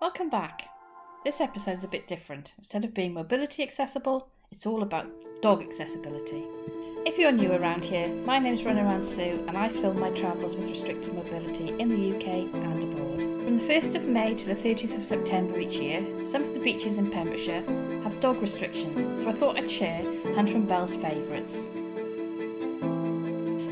Welcome back. This episode is a bit different. Instead of being mobility accessible, it's all about dog accessibility. If you're new around here, my name's Runaround Sue and I film my travels with restricted mobility in the UK and abroad. From the 1st of May to the 30th of September each year, some of the beaches in Pembrokeshire have dog restrictions, so I thought I'd share and from Belle's favourites.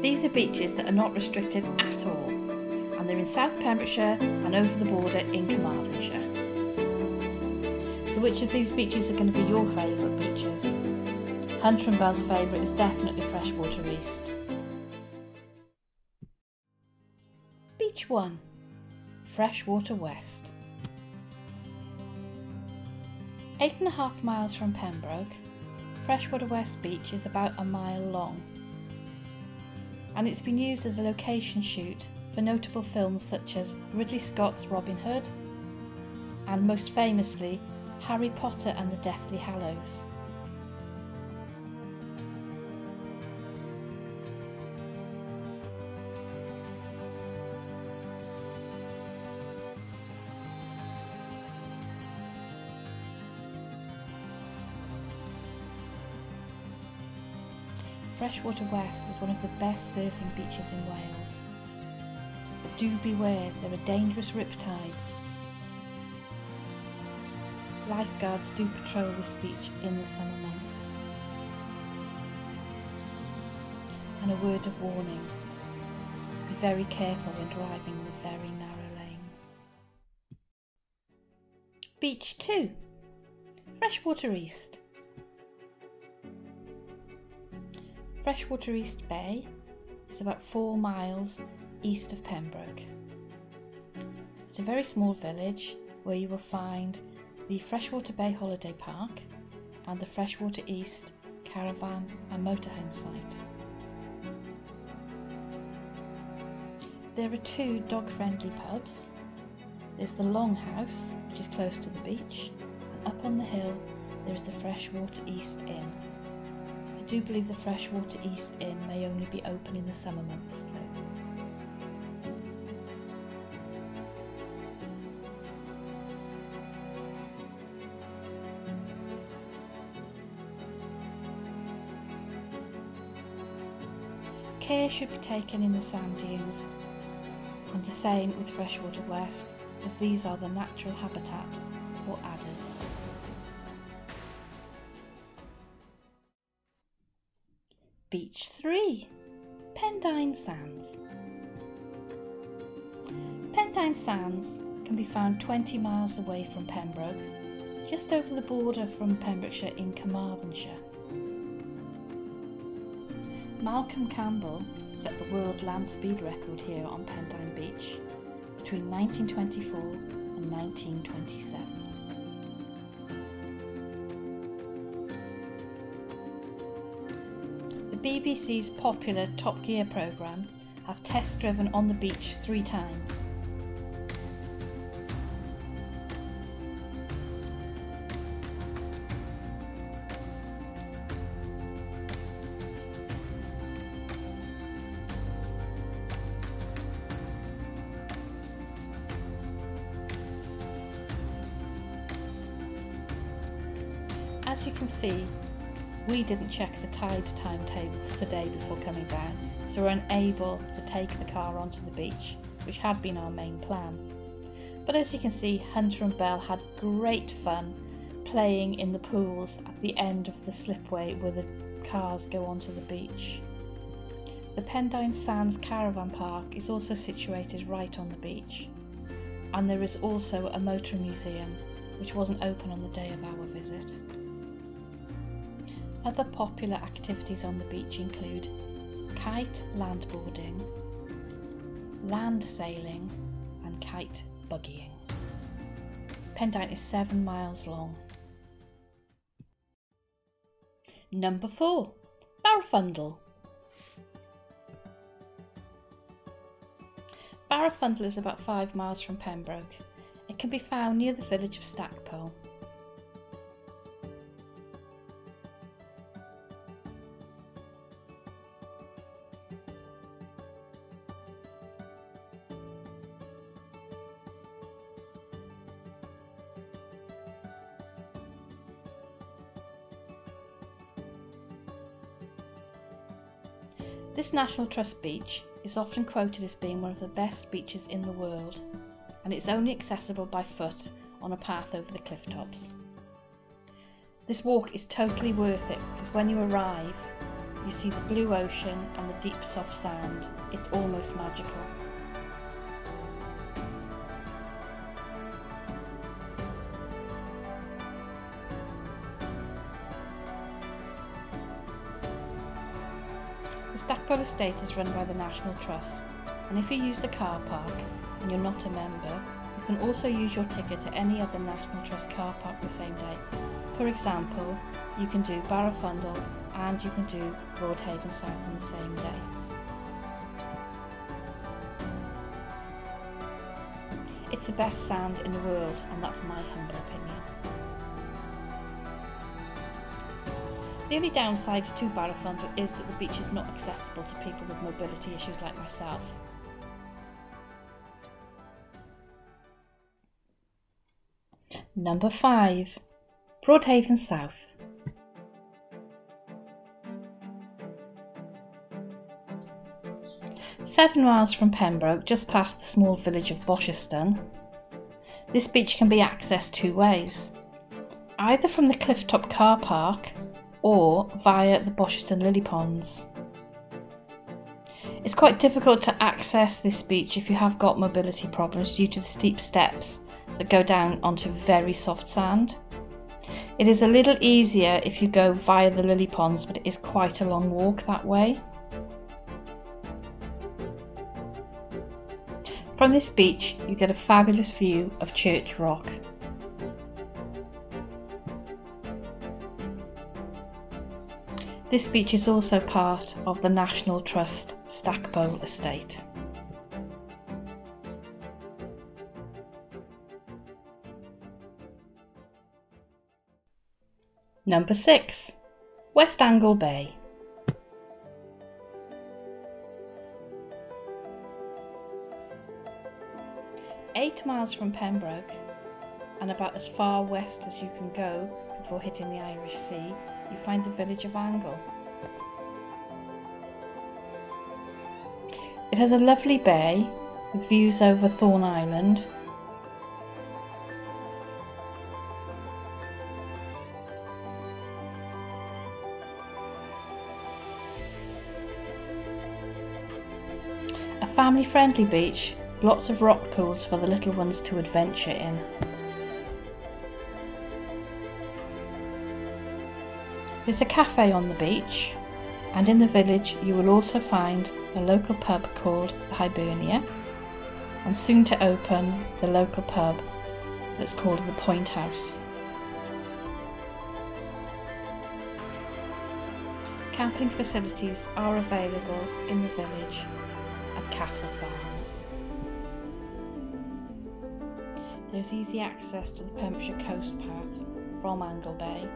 These are beaches that are not restricted at all, and they're in South Pembrokeshire and over the border in Carmarthenshire. So which of these beaches are going to be your favourite beaches? Hunter and Belle's favourite is definitely Freshwater East. Beach 1 Freshwater West. Eight and a half miles from Pembroke, Freshwater West Beach is about a mile long and it's been used as a location shoot for notable films such as Ridley Scott's Robin Hood and most famously Harry Potter and the Deathly Hallows. Freshwater West is one of the best surfing beaches in Wales. Do beware, there are dangerous riptides. Lifeguards do patrol this beach in the summer months. And a word of warning, be very careful when driving the very narrow lanes. Beach 2 Freshwater East Freshwater East Bay is about four miles east of Pembroke. It's a very small village where you will find the Freshwater Bay Holiday Park and the Freshwater East caravan and motorhome site. There are two dog friendly pubs. There's the Longhouse, which is close to the beach, and up on the hill there is the Freshwater East Inn. I do believe the Freshwater East Inn may only be open in the summer months though. Care should be taken in the sand dunes, and the same with Freshwater West, as these are the natural habitat for adders. Beach 3 Pendine Sands. Pendine Sands can be found 20 miles away from Pembroke, just over the border from Pembrokeshire in Carmarthenshire. Malcolm Campbell set the world land speed record here on Pendine Beach between 1924 and 1927. The BBC's popular Top Gear programme have test driven on the beach three times. As you can see, we didn't check the tide timetables today before coming down, so we're unable to take the car onto the beach, which had been our main plan. But as you can see, Hunter and Belle had great fun playing in the pools at the end of the slipway where the cars go onto the beach. The Pendine Sands Caravan Park is also situated right on the beach, and there is also a motor museum which wasn't open on the day of our visit. Other popular activities on the beach include kite landboarding, land sailing, and kite buggying. Pendine is seven miles long. Number four, Barafundle. Barafundle is about five miles from Pembroke. It can be found near the village of Stackpole. This National Trust beach is often quoted as being one of the best beaches in the world, and it's only accessible by foot on a path over the cliff tops. This walk is totally worth it because when you arrive, you see the blue ocean and the deep soft sand. It's almost magical. The Estate is run by the National Trust, and if you use the car park and you're not a member, you can also use your ticket to any other National Trust car park the same day. For example, you can do Barafundle and you can do Broadhaven South on the same day. It's the best sand in the world and that's my humble opinion. The only downside to Barafundle is that the beach is not accessible to people with mobility issues like myself. Number 5. Broadhaven South. Seven miles from Pembroke, just past the small village of Bosherston, this beach can be accessed two ways either from the Clifftop car park or via the Bosherston lily ponds. It's quite difficult to access this beach if you have got mobility problems due to the steep steps that go down onto very soft sand. It is a little easier if you go via the lily ponds, but it is quite a long walk that way. From this beach, you get a fabulous view of Church Rock. This beach is also part of the National Trust Stackpole Estate. Number 6. West Angle Bay. Eight miles from Pembroke and about as far west as you can go before hitting the Irish Sea, you find the village of Angle. It has a lovely bay with views over Thorn Island A family friendly beach, with lots of rock pools for the little ones to adventure in. There's a cafe on the beach, and in the village you will also find a local pub called Hibernia, and soon to open the local pub that's called the Point House. Camping facilities are available in the village at Castle Farm. There's easy access to the Pembrokeshire Coast Path from Angle Bay,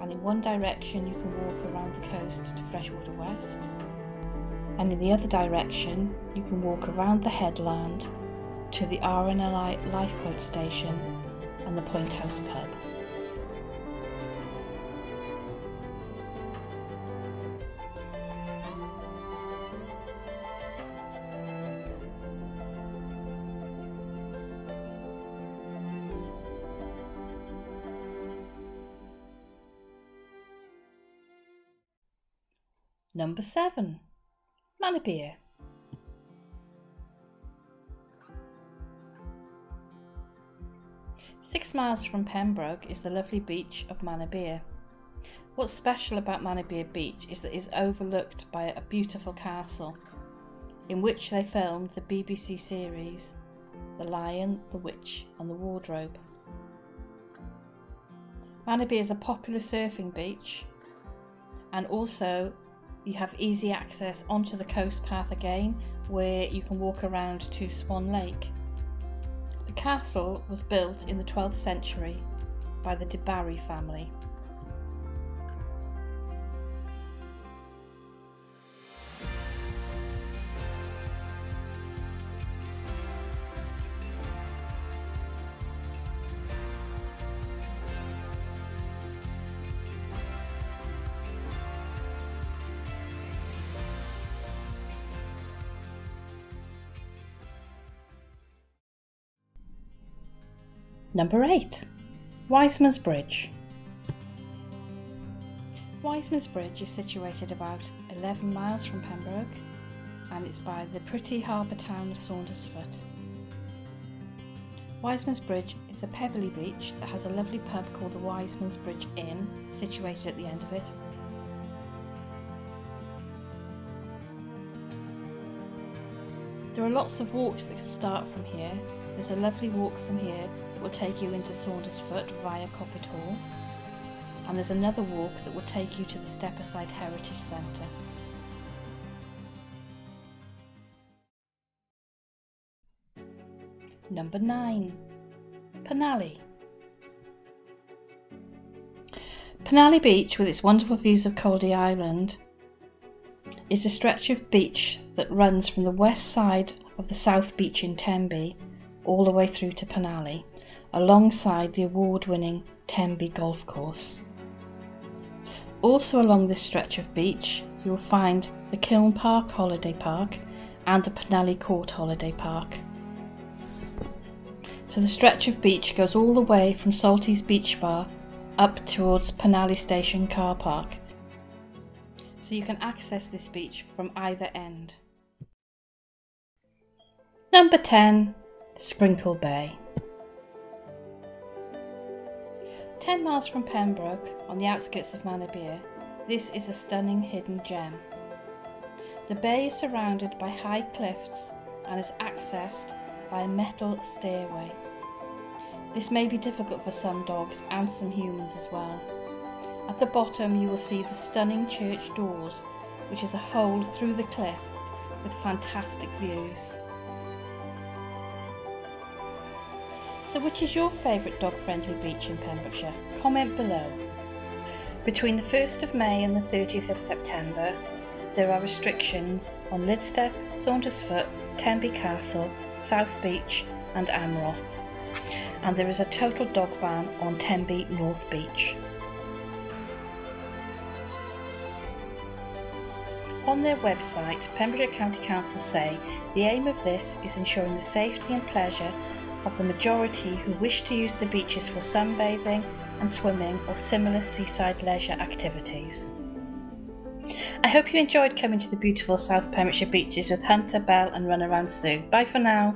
and in one direction you can walk around the coast to Freshwater West, and in the other direction you can walk around the headland to the RNLI lifeboat station and the Point House pub. Number 7. Manorbier. Six miles from Pembroke is the lovely beach of Manorbier. What's special about Manorbier Beach is that it is overlooked by a beautiful castle in which they filmed the BBC series The Lion, the Witch and the Wardrobe. Manorbier is a popular surfing beach and also you have easy access onto the coast path again where you can walk around to Swan Lake. The castle was built in the 12th century by the de Barry family. Number 8 Wiseman's Bridge. Wiseman's Bridge is situated about 11 miles from Pembroke and it's by the pretty harbour town of Saundersfoot. Wiseman's Bridge is a pebbly beach that has a lovely pub called the Wiseman's Bridge Inn situated at the end of it. There are lots of walks that start from here. There's a lovely walk from here will take you into Saundersfoot via Coppet Hall. And there's another walk that will take you to the Stepaside Heritage Centre. Number 9 Penally. Penally Beach, with its wonderful views of Caldy Island, is a stretch of beach that runs from the west side of the South Beach in Tenby all the way through to Penally, alongside the award winning Tenby Golf Course. Also along this stretch of beach, you will find the Kiln Park Holiday Park and the Penally Court Holiday Park. So the stretch of beach goes all the way from Salty's Beach Bar up towards Penally Station car park. So you can access this beach from either end. Number 10 Skrinkle Bay. 10 miles from Pembroke, on the outskirts of Manorbier, this is a stunning hidden gem. The bay is surrounded by high cliffs and is accessed by a metal stairway. This may be difficult for some dogs and some humans as well. At the bottom you will see the stunning church doors, which is a hole through the cliff with fantastic views. So which is your favourite dog friendly beach in Pembrokeshire? Comment below. Between the 1st of May and the 30th of September, there are restrictions on Lydstep, Saundersfoot, Tenby Castle, South Beach and Amroth. And there is a total dog ban on Tenby North Beach. On their website, Pembrokeshire County Council say the aim of this is ensuring the safety and pleasure of the majority who wish to use the beaches for sunbathing and swimming or similar seaside leisure activities. I hope you enjoyed coming to the beautiful South Pembrokeshire beaches with Hunter, Belle and Runaround Sue. Bye for now.